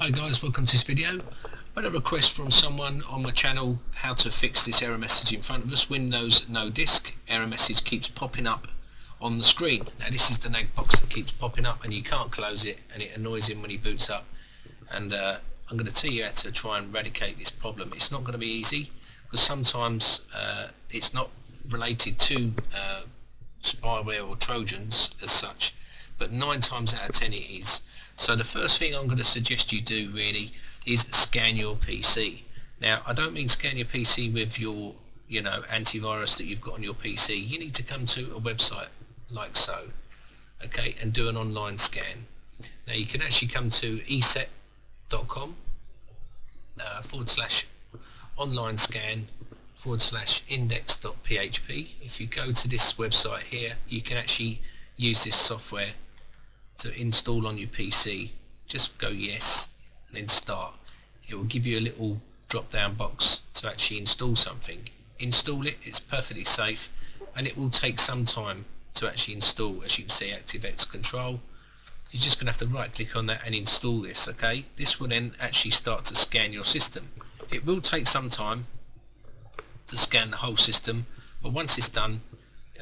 Hi guys, welcome to this video. I had a request from someone on my channel how to fix this error message in front of us. Windows no disk, error message keeps popping up on the screen. Now this is the nag box that keeps popping up and you can't close it and it annoys him when he boots up. And uh, I'm going to tell you how to try and eradicate this problem. It's not going to be easy because sometimes uh, it's not related to uh, spyware or trojans as such but nine times out of ten it is. So the first thing I'm going to suggest you do really is scan your PC now I don't mean scan your PC with your you know antivirus that you've got on your PC you need to come to a website like so okay and do an online scan. Now you can actually come to eset.com uh, forward slash online scan forward slash index.php if you go to this website here you can actually use this software to install on your PC just go yes and then start. It will give you a little drop down box to actually install something. Install it it's perfectly safe and it will take some time to actually install as you can see ActiveX control. You're just gonna have to right click on that and install this okay? This will then actually start to scan your system. It will take some time to scan the whole system but once it's done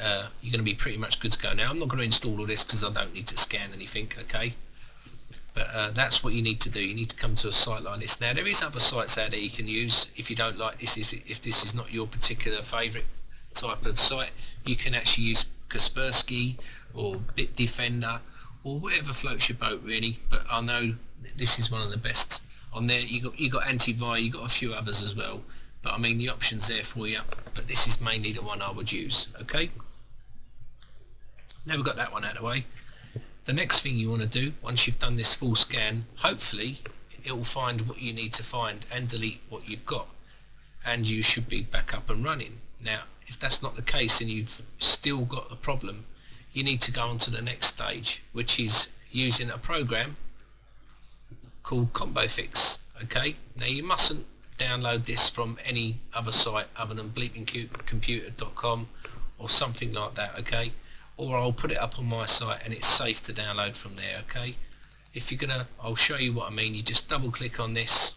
uh, you're going to be pretty much good to go. Now I'm not going to install all this because I don't need to scan anything, okay? But uh, that's what you need to do. You need to come to a site like this. Now there is other sites out there you can use if you don't like this. If, if this is not your particular favourite type of site, you can actually use Kaspersky or Bitdefender or whatever floats your boat really. But I know this is one of the best on there. You got you got AntiVir, you got a few others as well. But I mean the options there for you. But this is mainly the one I would use. Okay. Now we've got that one out of the way. The next thing you want to do, once you've done this full scan, hopefully it will find what you need to find and delete what you've got. And you should be back up and running. Now, if that's not the case and you've still got the problem, you need to go on to the next stage, which is using a program called ComboFix. Okay, now you mustn't download this from any other site other than bleepingcomputer.com or something like that. Okay, or I'll put it up on my site and it's safe to download from there okay? If you're gonna I'll show you what I mean. You just double click on this.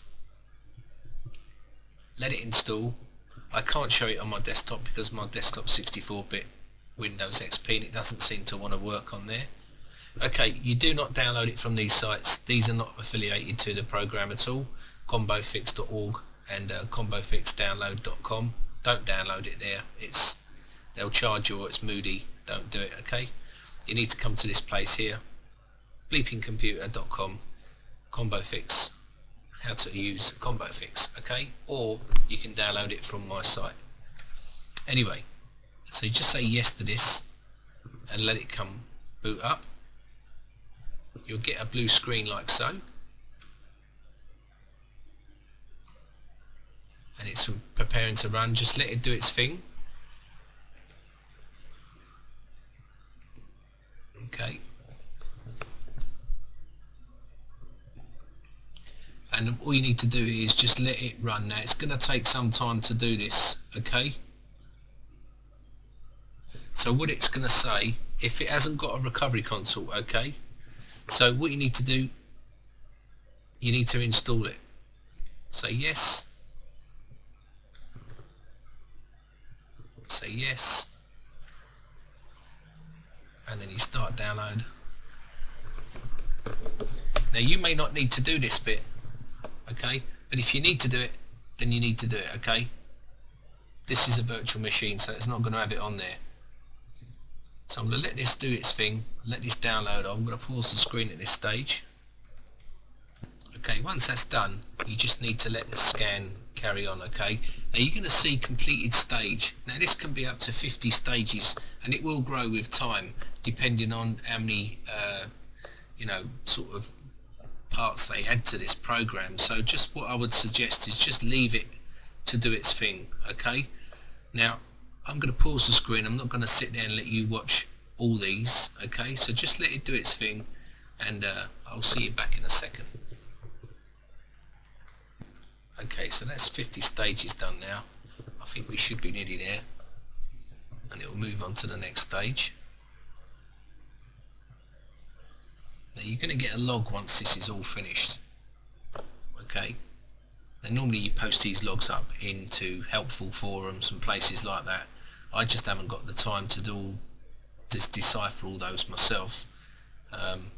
Let it install. I can't show it on my desktop because my desktop 64-bit Windows XP and it doesn't seem to want to work on there. Okay you do not download it from these sites. These are not affiliated to the program at all. Combofix.org and uh, combofixdownload.com don't download it there. It's they'll charge you or it's moody don't do it okay? You need to come to this place here bleepingcomputer.com combo fix how to use combo fix okay? Or you can download it from my site. Anyway so you just say yes to this and let it come boot up. You'll get a blue screen like so. And it's preparing to run. Just let it do its thing okay. And all you need to do is just let it run. Now it's going to take some time to do this okay? So what it's going to say if it hasn't got a recovery console okay? So what you need to do you need to install it. Say yes. Say yes and then you start download. Now you may not need to do this bit okay? But if you need to do it then you need to do it okay? This is a virtual machine so it's not going to have it on there. So I'm going to let this do its thing let this download. I'm going to pause the screen at this stage. Okay once that's done you just need to let the scan carry on okay? Now you're going to see completed stage. Now this can be up to 50 stages and it will grow with time depending on how many uh, you know sort of parts they add to this program. So just what I would suggest is just leave it to do its thing okay? Now I'm going to pause the screen. I'm not going to sit there and let you watch all these okay? So just let it do its thing and uh, I'll see you back in a second. Okay so that's 50 stages done now. I think we should be nearly there and it will move on to the next stage now you're going to get a log once this is all finished. Okay? And normally you post these logs up into helpful forums and places like that. I just haven't got the time to do just decipher all those myself um,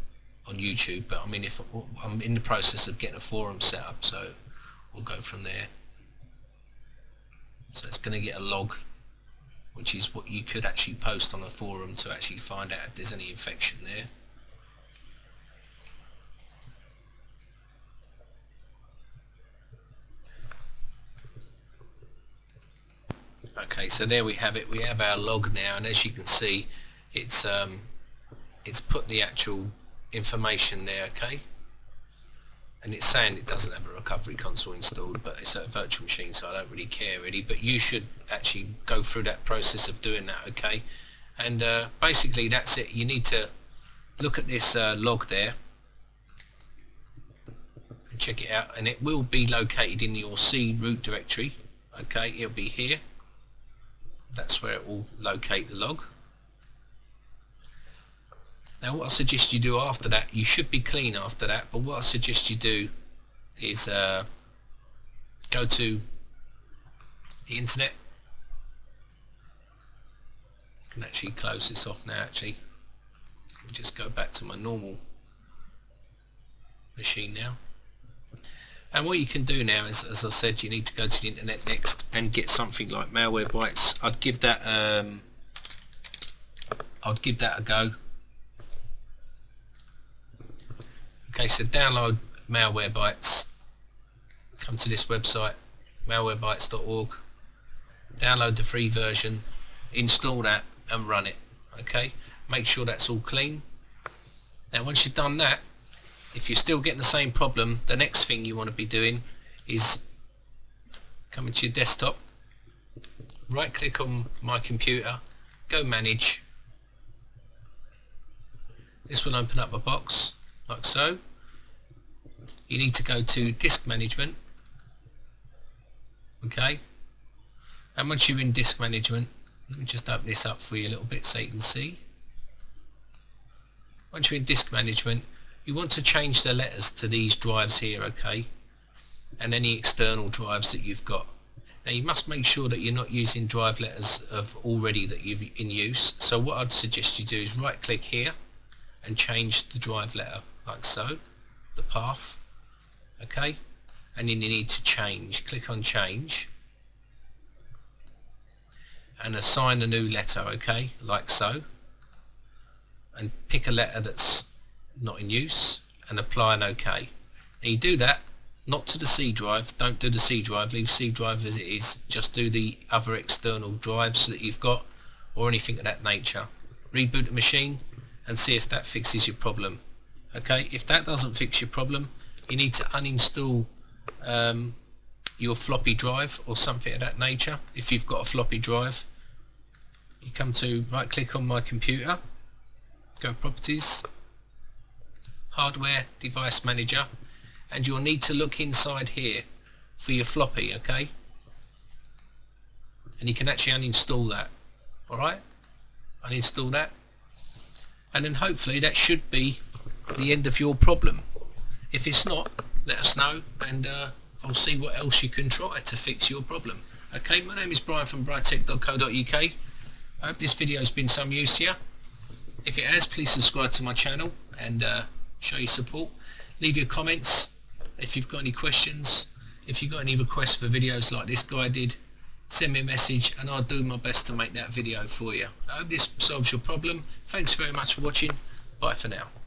on YouTube. But I mean if I'm in the process of getting a forum set up so we'll go from there. So it's going to get a log which is what you could actually post on a forum to actually find out if there's any infection there okay so there we have it. We have our log now and as you can see it's um, it's put the actual information there okay? And it's saying it doesn't have a recovery console installed but it's a virtual machine so I don't really care really. But you should actually go through that process of doing that okay? And uh, basically that's it. You need to look at this uh, log there and check it out. And it will be located in your C root directory okay? It'll be here that's where it will locate the log now what I suggest you do after that, you should be clean after that, but what I suggest you do is uh, go to the internet. I can actually close this off now actually. Just go back to my normal machine now. And what you can do now is, as I said, you need to go to the internet next and get something like Malwarebytes. I'd give that um, I'd give that a go. Okay, so download Malwarebytes. Come to this website, malwarebytes.org. Download the free version, install that and run it. Okay, make sure that's all clean. Now once you've done that, if you're still getting the same problem, the next thing you want to be doing is coming to your desktop, right click on my computer, go manage. This will open up a box like so. You need to go to disk management. Okay. And once you're in disk management, let me just open this up for you a little bit so you can see. Once you're in disk management, you want to change the letters to these drives here, okay? And any external drives that you've got. Now you must make sure that you're not using drive letters of already that you've in use. So what I'd suggest you do is right click here and change the drive letter like so the path okay and then you need to change click on change and assign a new letter okay like so and pick a letter that's not in use and apply an OK you do that not to the C drive don't do the C drive leave C drive as it is just do the other external drives that you've got or anything of that nature. Reboot the machine and see if that fixes your problem. Okay if that doesn't fix your problem you need to uninstall um, your floppy drive or something of that nature. If you've got a floppy drive you come to right click on my computer go properties hardware device manager and you'll need to look inside here for your floppy okay and you can actually uninstall that alright uninstall that and then hopefully that should be the end of your problem. If it's not, let us know and uh, I'll see what else you can try to fix your problem. Okay, my name is Brian from britec.co.uk I hope this video has been some use to you. If it has, please subscribe to my channel and uh, show your support. Leave your comments if you've got any questions. If you've got any requests for videos like this guy did, send me a message and I'll do my best to make that video for you. I hope this solves your problem. Thanks very much for watching. Bye for now.